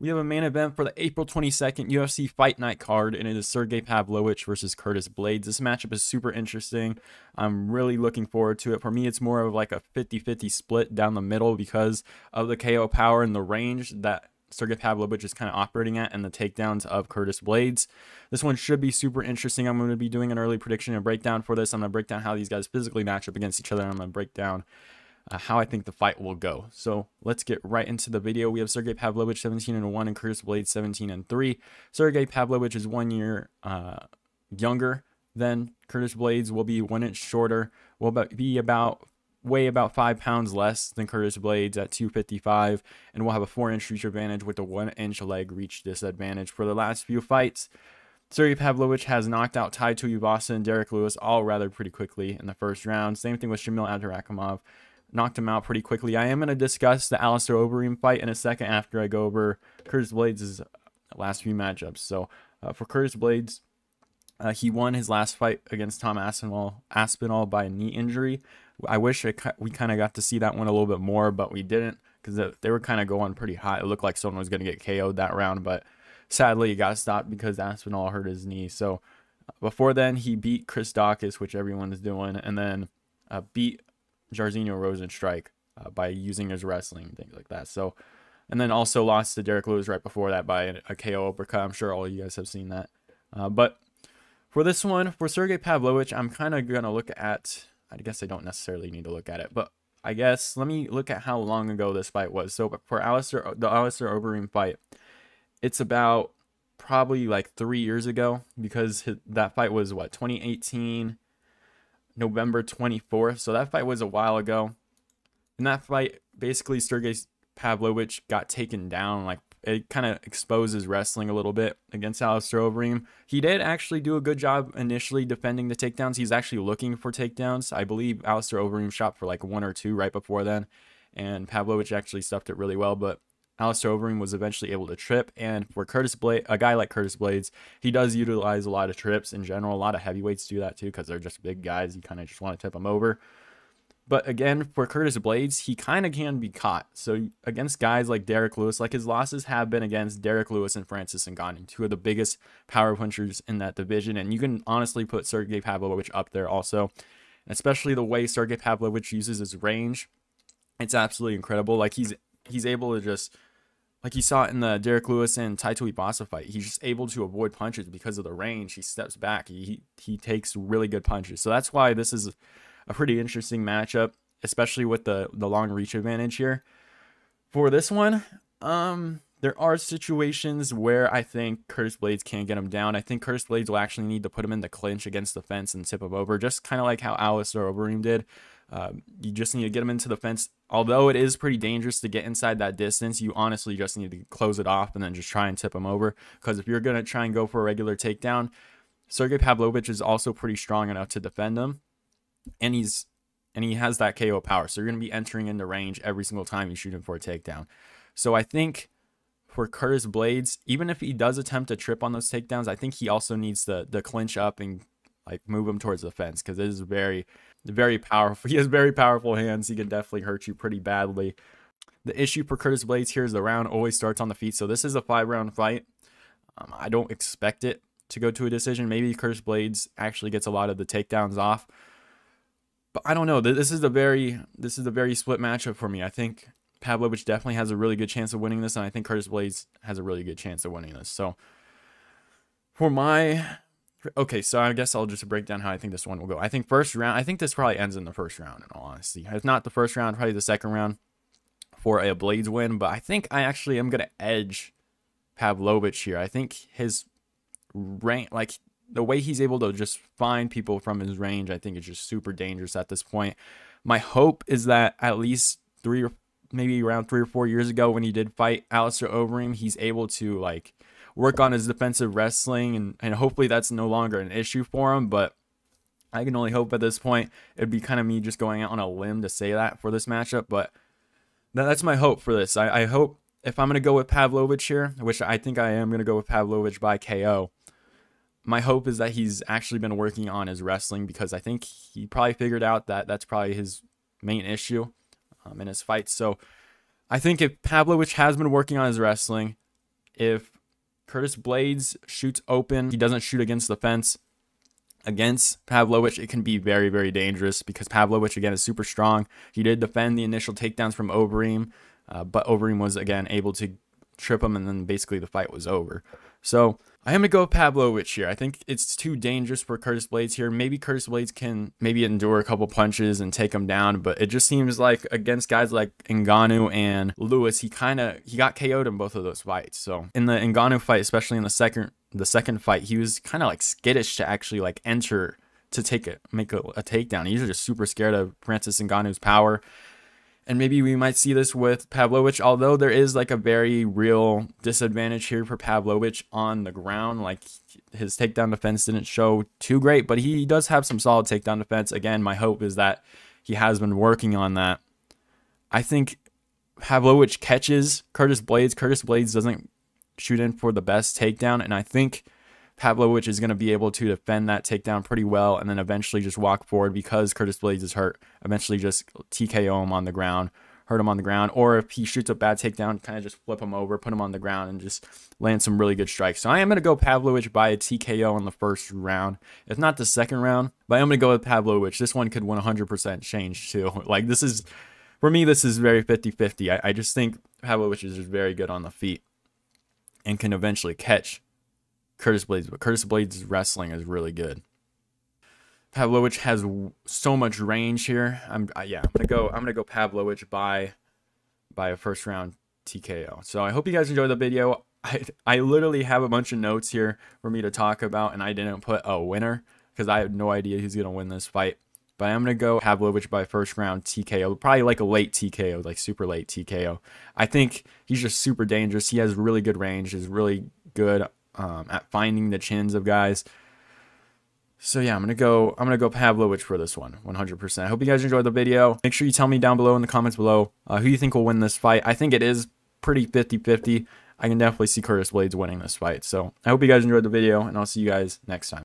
we have a main event for the April 22nd UFC Fight Night card, and it is Sergei Pavlovich versus Curtis Blaydes. This matchup is super interesting. I'm really looking forward to it. For me, it's more of like a 50 50 split down the middle because of the KO power and the range that Sergei Pavlovich is kind of operating at and the takedowns of Curtis Blaydes. This one should be super interesting. I'm going to be doing an early prediction and breakdown for this. I'm going to break down how these guys physically match up against each other, I'm going to break down uh, how I think the fight will go. So let's get right into the video. We have Sergei Pavlovich 17 and 1 and Curtis Blade 17 and 3. Sergei Pavlovich is one year uh, younger than Curtis Blaydes, Will be one inch shorter. Will be about weigh about five pounds less than Curtis Blaydes at 255, and will have a four inch reach advantage with a one inch leg reach disadvantage for the last few fights. Sergei Pavlovich has knocked out Tai Tuivasa and Derek Lewis all rather pretty quickly in the first round. Same thing with Shamil Abdurakhimov knocked him out pretty quickly. I am going to discuss the Alistair Overeem fight in a second after I go over Curtis Blaydes' last few matchups. So uh, for Curtis Blaydes, uh, he won his last fight against Tom Aspinall, Aspinall by a knee injury. I wish I, we kind of got to see that one a little bit more, but we didn't because they were kind of going pretty hot. It looked like someone was going to get KO'd that round, but sadly, he got stopped because Aspinall hurt his knee. So before then, he beat Chris Daukaus, which everyone is doing, and then uh, beat Jairzinho Rozenstruik uh, by using his wrestling things like that. So, and then also lost to Derek Lewis right before that by a, KO uppercut. I'm sure all you guys have seen that. Uh, but for this one, for Sergei Pavlovich, I'm kind of gonna look at. I guess I don't necessarily need to look at it, but I guess let me look at how long ago this fight was. So for Alistair, the Alistair Overeem fight, it's about probably like three years ago because that fight was what 2018 November 24th. So that fight was a while ago. In that fight, basically Sergei Pavlovich got taken down. Like it kind of exposes wrestling a little bit against Alistair Overeem. He did actually do a good job initially defending the takedowns. He's actually looking for takedowns. I believe Alistair Overeem shot for like one or two right before then. And Pavlovich actually stuffed it really well. But Alistair Overeem was eventually able to trip. And for Curtis Blade, a guy like Curtis Blaydes, he does utilize a lot of trips in general. A lot of heavyweights do that too because they're just big guys. You kind of just want to tip them over. But again, for Curtis Blaydes, he kind of can be caught. So against guys like Derek Lewis, like his losses have been against Derek Lewis and Francis Ngannou, two of the biggest power punchers in that division. And you can honestly put Sergei Pavlovich up there also, especially the way Sergei Pavlovich uses his range. It's absolutely incredible. Like he's he's able to just like you saw in the Derek Lewis and Tai Tuivasa fight, he's just able to avoid punches because of the range. He steps back. He he takes really good punches. So that's why this is a pretty interesting matchup, especially with the the long reach advantage here. For this one, um, there are situations where I think Curtis Blaydes can't get him down. I think Curtis Blaydes will actually need to put him in the clinch against the fence and tip him over, just kind of like how Alistair Overeem did. Um, you just need to get them into the fence. Although it is pretty dangerous to get inside that distance, you honestly just need to close it off and then just try and tip them over. Because if you're going to try and go for a regular takedown, Sergei Pavlovich is also pretty strong enough to defend him. And he's and he has that KO power. So you're going to be entering into range every single time you shoot him for a takedown. So I think for Curtis Blaydes, even if he does attempt to trip on those takedowns, I think he also needs to, to clinch up and like move him towards the fence because it is very very powerful. He has very powerful hands. He can definitely hurt you pretty badly. The issue for Curtis Blaydes here is the round always starts on the feet. So this is a five round fight. Um, I don't expect it to go to a decision. Maybe Curtis Blaydes actually gets a lot of the takedowns off. But I don't know. This is a very this is a very split matchup for me. I think Pavlovich definitely has a really good chance of winning this, and I think Curtis Blaydes has a really good chance of winning this. So for my Okay, so I guess I'll just break down how I think this one will go. I think first round, I think this probably ends in the first round, in all honesty. If not the first round, probably the second round for a Blaydes win. But I think I actually am going to edge Pavlovich here. I think his range, like the way he's able to just find people from his range, I think is just super dangerous at this point. My hope is that at least three or maybe around three or four years ago when he did fight Alistair Overeem, he's able to like work on his defensive wrestling, and, and hopefully that's no longer an issue for him. But I can only hope at this point it'd be kind of me just going out on a limb to say that for this matchup. But that's my hope for this. I, I hope if I'm going to go with Pavlovich here, which I think I am going to go with Pavlovich by KO, my hope is that he's actually been working on his wrestling because I think he probably figured out that that's probably his main issue um, in his fights. So I think if Pavlovich has been working on his wrestling, if Curtis Blaydes shoots open, he doesn't shoot against the fence. Against Pavlovich, it can be very, very dangerous because Pavlovich, again, is super strong. He did defend the initial takedowns from Overeem, uh, but Overeem was, again, able to trip him, and then basically the fight was over. So I am to go Pavlovich here. I think it's too dangerous for Curtis Blaydes here. Maybe Curtis Blaydes can maybe endure a couple punches and take him down, but it just seems like against guys like Ngannou and Lewis, he kind of he got KO'd in both of those fights. So in the Ngannou fight, especially in the second the second fight, he was kind of like skittish to actually like enter to take it, make a, a takedown. He's just super scared of Francis Ngannou's power and maybe we might see this with Pavlovich, although there is like a very real disadvantage here for Pavlovich on the ground. Like his takedown defense didn't show too great, but he does have some solid takedown defense. Again, my hope is that he has been working on that. I think Pavlovich catches Curtis Blaydes. Curtis Blaydes doesn't shoot in for the best takedown, and I think Pavlovich is going to be able to defend that takedown pretty well and then eventually just walk forward because Curtis Blaydes is hurt. Eventually just TKO him on the ground, hurt him on the ground. Or if he shoots a bad takedown, kind of just flip him over, put him on the ground, and just land some really good strikes. So I am going to go Pavlovich by a TKO in the first round. If not the second round, but I'm going to go with Pavlovich. This one could 100% change too. Like this is, for me, this is very 50-50. I, I just think Pavlovich is just very good on the feet and can eventually catch Curtis Blaydes, but Curtis Blaydes' wrestling is really good. Pavlovich has so much range here. I'm yeah, I'm gonna go. I'm gonna go Pavlovich by by a first round TKO. So I hope you guys enjoyed the video. I I literally have a bunch of notes here for me to talk about, and I didn't put a winner because I have no idea who's gonna win this fight. But I'm gonna go Pavlovich by first round TKO, probably like a late TKO, like super late TKO. I think he's just super dangerous. He has really good range. Is really good um, at finding the chins of guys. So yeah, I'm gonna go. I'm gonna go Pavlovich for this one, 100%. I hope you guys enjoyed the video. Make sure you tell me down below in the comments below uh, who you think will win this fight. I think it is pretty 50-50. I can definitely see Curtis Blaydes winning this fight. So I hope you guys enjoyed the video, and I'll see you guys next time.